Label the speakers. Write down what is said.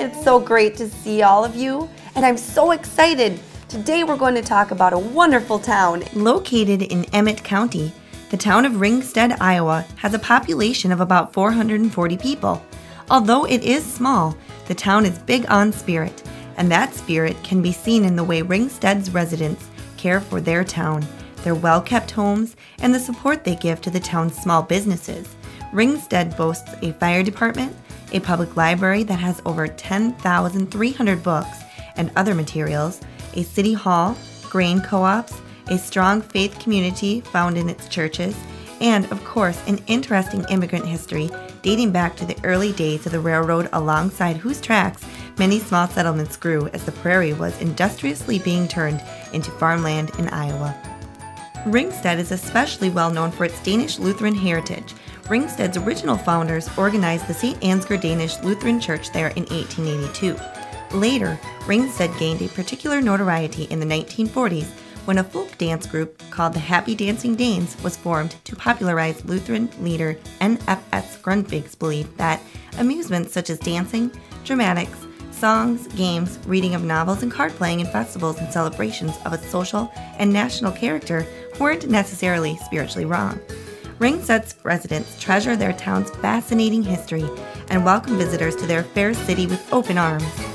Speaker 1: It's so great to see all of you, and I'm so excited. Today we're going to talk about a wonderful town.
Speaker 2: Located in Emmet County, the town of Ringsted, Iowa has a population of about 440 people. Although it is small, the town is big on spirit, and that spirit can be seen in the way Ringsted's residents care for their town, their well kept homes, and the support they give to the town's small businesses. Ringsted boasts a fire department, a public library that has over 10,300 books and other materials, a city hall, grain co ops, a strong faith community found in its churches, and, of course, an interesting immigrant history dating back to the early days of the railroad alongside whose tracks many small settlements grew as the prairie was industriously being turned into farmland in Iowa. Ringsted is especially well known for its Danish Lutheran heritage. Ringsted's original founders organized the St. Ansgar Danish Lutheran Church there in 1882. Later, Ringsted gained a particular notoriety in the 1940s when a folk dance group called the Happy Dancing Danes was formed to popularize Lutheran leader N.F.S. Grundtvig's belief that amusements such as dancing, dramatics, songs, games, reading of novels, and card playing in festivals and celebrations of a social and national character weren't necessarily spiritually wrong. Ringsted's residents treasure their town's fascinating history and welcome visitors to their fair city with open arms.